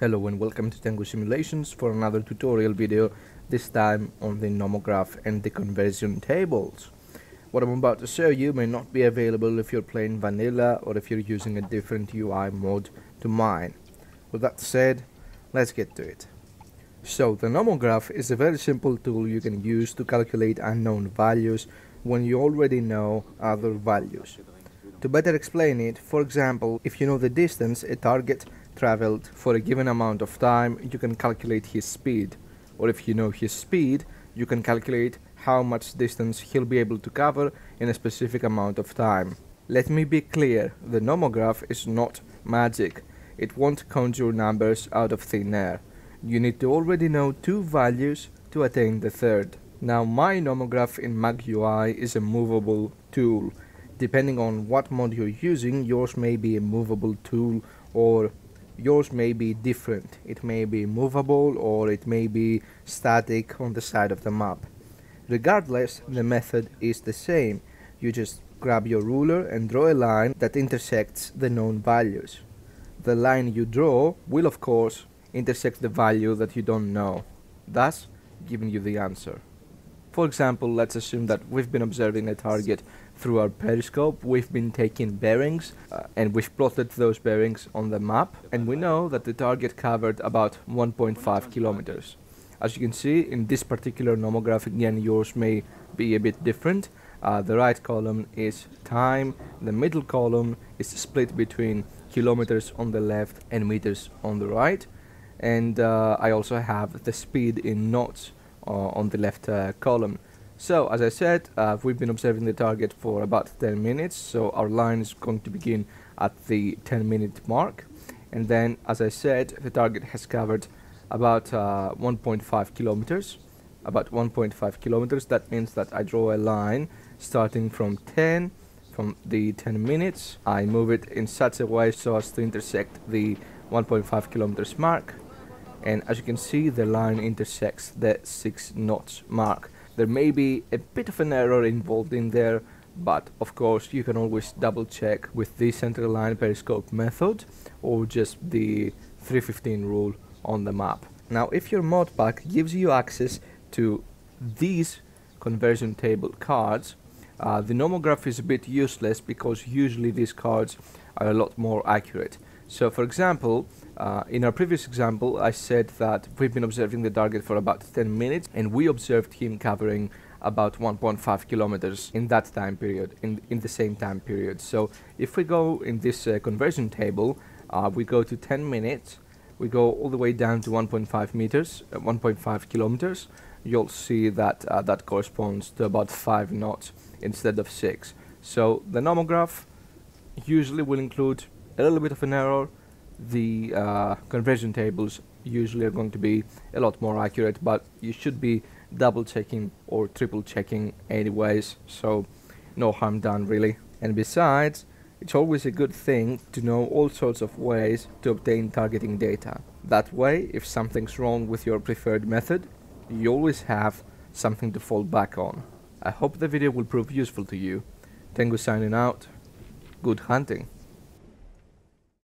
Hello and welcome to Tengu Simulations for another tutorial video, this time on the nomograph and the conversion tables. What I'm about to show you may not be available if you're playing vanilla or if you're using a different UI mode to mine. With that said, let's get to it. So the nomograph is a very simple tool you can use to calculate unknown values when you already know other values. To better explain it, for example, if you know the distance a target traveled for a given amount of time, you can calculate his speed. Or if you know his speed, you can calculate how much distance he'll be able to cover in a specific amount of time. Let me be clear, the nomograph is not magic. It won't conjure numbers out of thin air. You need to already know two values to attain the third. Now my nomograph in MagUI is a movable tool. Depending on what mod you're using, yours may be a movable tool or yours may be different. It may be movable or it may be static on the side of the map. Regardless, the method is the same. You just grab your ruler and draw a line that intersects the known values. The line you draw will of course intersect the value that you don't know, thus giving you the answer. For example, let's assume that we've been observing a target through our periscope. We've been taking bearings uh, and we've plotted those bearings on the map and we know that the target covered about 1.5 kilometers. As you can see in this particular nomograph again yours may be a bit different. Uh, the right column is time, the middle column is split between kilometers on the left and meters on the right and uh, I also have the speed in knots uh, on the left uh, column. So as I said, uh, we've been observing the target for about 10 minutes, so our line is going to begin at the 10 minute mark. And then, as I said, the target has covered about uh, 1.5 kilometers. About 1.5 kilometers, that means that I draw a line starting from 10, from the 10 minutes. I move it in such a way so as to intersect the 1.5 kilometers mark and as you can see the line intersects the 6 knots mark. There may be a bit of an error involved in there but of course you can always double check with the center line periscope method or just the 315 rule on the map. Now if your mod pack gives you access to these conversion table cards uh, the nomograph is a bit useless because usually these cards are a lot more accurate. So for example, uh, in our previous example, I said that we've been observing the target for about 10 minutes and we observed him covering about 1.5 kilometers in that time period, in, in the same time period. So if we go in this uh, conversion table, uh, we go to 10 minutes, we go all the way down to 1.5 meters, uh, 1.5 kilometers, you'll see that uh, that corresponds to about 5 knots instead of 6. So the nomograph usually will include a little bit of an error. The uh, conversion tables usually are going to be a lot more accurate, but you should be double checking or triple checking anyways, so no harm done really. And besides, it's always a good thing to know all sorts of ways to obtain targeting data. That way, if something's wrong with your preferred method, you always have something to fall back on. I hope the video will prove useful to you. Tengu signing out. Good hunting.